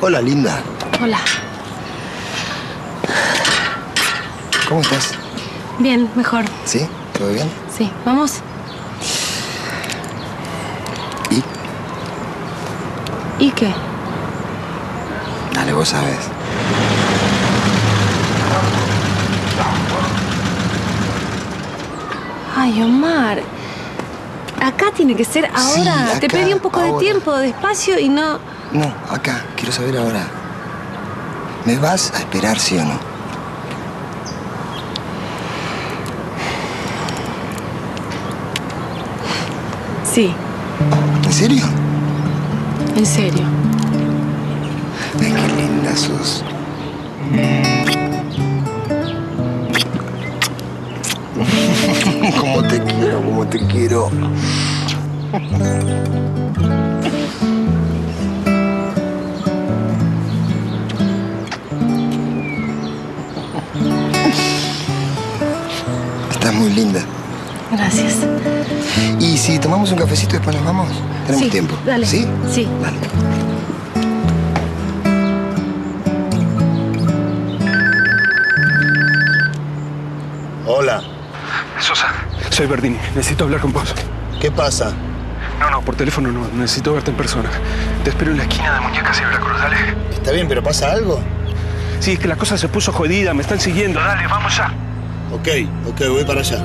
Hola, linda. Hola. ¿Cómo estás? Bien, mejor. ¿Sí? ¿Todo bien? Sí, ¿vamos? ¿Y? ¿Y qué? Dale, vos sabes. Ay, Omar. Acá tiene que ser ahora. Sí, Te acá, pedí un poco de tiempo, despacio y no. No, acá. Quiero saber ahora. ¿Me vas a esperar, sí o no? Sí, ¿En serio? en serio. Ay, qué linda sos. Cómo te quiero, cómo te quiero. Estás muy linda. Gracias. ¿Y si tomamos un cafecito después nos vamos? Tenemos Sí, tiempo. dale. ¿Sí? Sí. Dale. Sosa, soy Berdini. Necesito hablar con vos. ¿qué pasa? No, no, por teléfono no. Necesito verte en persona. Te espero en la esquina de Muñecas y Veracruz, dale. ¿Está bien, pero pasa algo? Sí, es que la cosa se puso jodida. Me están siguiendo. Dale, vamos ya. Ok, ok, voy para allá.